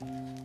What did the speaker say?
嗯